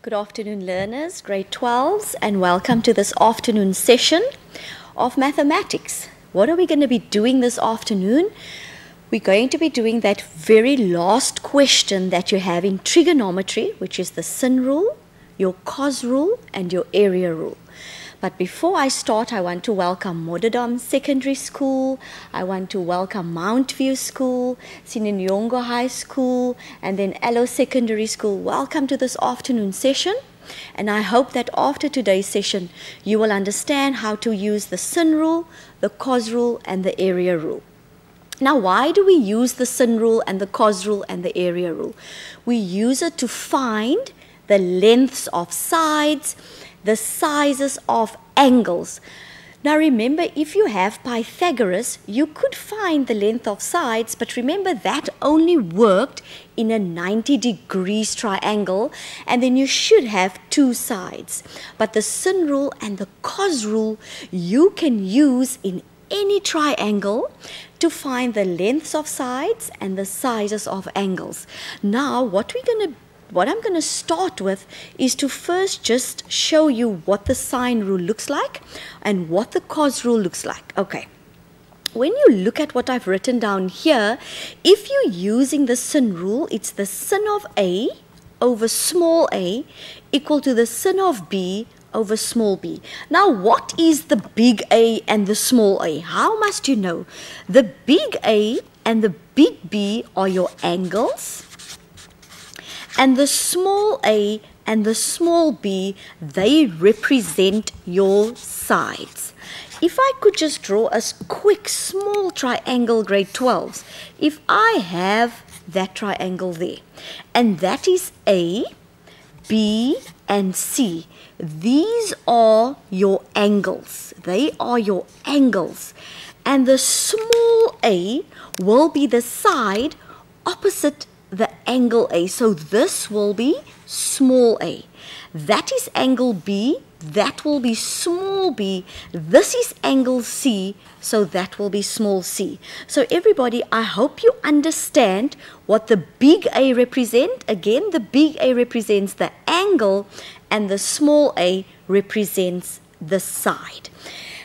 Good afternoon, learners, grade 12s, and welcome to this afternoon session of mathematics. What are we going to be doing this afternoon? We're going to be doing that very last question that you have in trigonometry, which is the sine rule, your cos rule, and your area rule. But before I start, I want to welcome Modadam Secondary School. I want to welcome Mount View School, Sininyongo High School, and then Aloe Secondary School. Welcome to this afternoon session. And I hope that after today's session, you will understand how to use the sine rule, the cos rule, and the area rule. Now, why do we use the sine rule and the cos rule and the area rule? We use it to find the lengths of sides, the sizes of angles. Now remember, if you have Pythagoras, you could find the length of sides, but remember that only worked in a 90 degrees triangle, and then you should have two sides. But the sine rule and the cos rule you can use in any triangle to find the lengths of sides and the sizes of angles. Now, what we're going to what I'm going to start with is to first just show you what the sine rule looks like and what the cos rule looks like. Okay. When you look at what I've written down here, if you're using the sine rule, it's the sin of A over small a equal to the sin of B over small b. Now, what is the big A and the small a? How must you know? The big A and the big B are your angles and the small a and the small b, they represent your sides. If I could just draw a quick small triangle grade 12s, if I have that triangle there, and that is A, B, and C. These are your angles. They are your angles. And the small a will be the side opposite the angle A. So this will be small a. That is angle B. That will be small b. This is angle C. So that will be small c. So everybody, I hope you understand what the big A represent. Again, the big A represents the angle and the small a represents the side.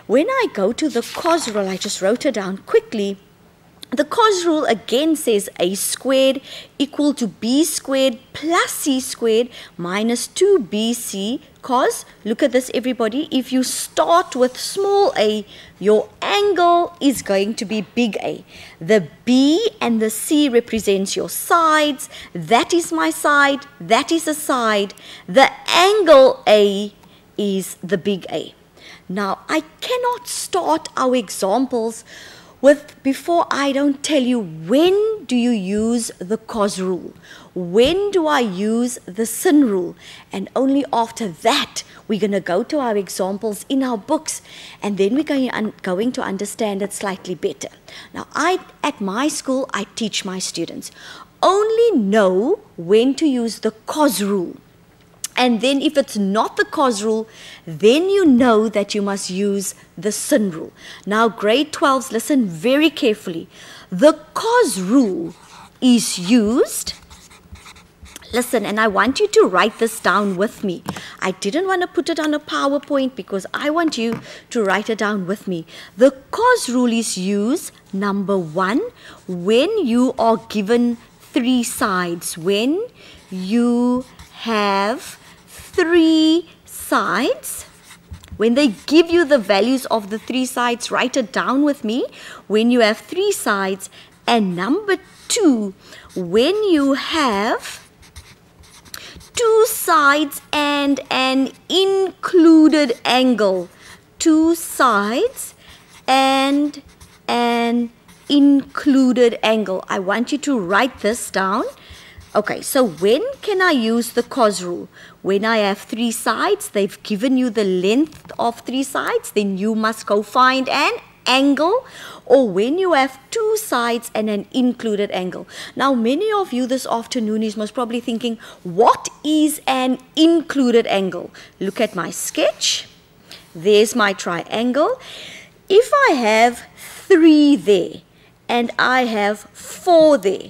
When I go to the cos rule, I just wrote it down quickly. The cos rule again says a squared equal to b squared plus c squared minus 2bc cos. Look at this everybody. If you start with small a, your angle is going to be big A. The b and the c represents your sides. That is my side. That is a side. The angle A is the big A. Now, I cannot start our examples with before I don't tell you when do you use the cos rule? When do I use the sine rule? And only after that we're going to go to our examples in our books and then we're going, going to understand it slightly better. Now I at my school I teach my students only know when to use the cos rule. And then if it's not the cos rule, then you know that you must use the sine rule. Now grade 12s, listen very carefully. The cos rule is used Listen, and I want you to write this down with me. I didn't want to put it on a PowerPoint because I want you to write it down with me. The cos rule is used, number one, when you are given three sides. When you have three sides. When they give you the values of the three sides, write it down with me. When you have three sides. And number two, when you have two sides and an included angle. Two sides and an included angle. I want you to write this down. Okay, so when can I use the cos rule? When I have three sides, they've given you the length of three sides, then you must go find an angle or when you have two sides and an included angle. Now, many of you this afternoon is most probably thinking, what is an included angle? Look at my sketch. There's my triangle. If I have three there and I have four there,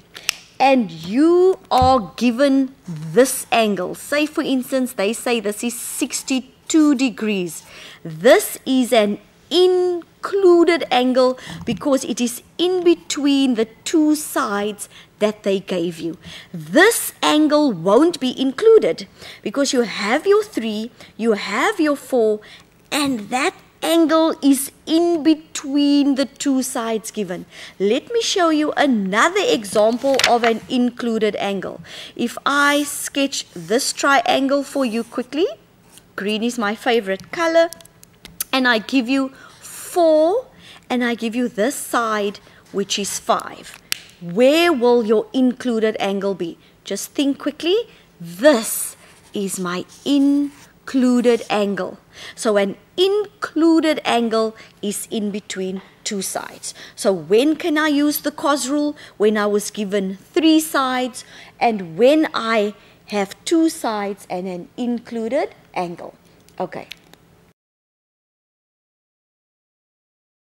and you are given this angle. Say, for instance, they say this is 62 degrees. This is an included angle because it is in between the two sides that they gave you. This angle won't be included because you have your 3, you have your 4, and that angle is in between the two sides given. Let me show you another example of an included angle. If I sketch this triangle for you quickly, green is my favorite color, and I give you 4 and I give you this side which is 5. Where will your included angle be? Just think quickly. This is my included angle. So an included angle is in between two sides. So when can I use the cos rule? When I was given three sides and when I have two sides and an included angle. Okay.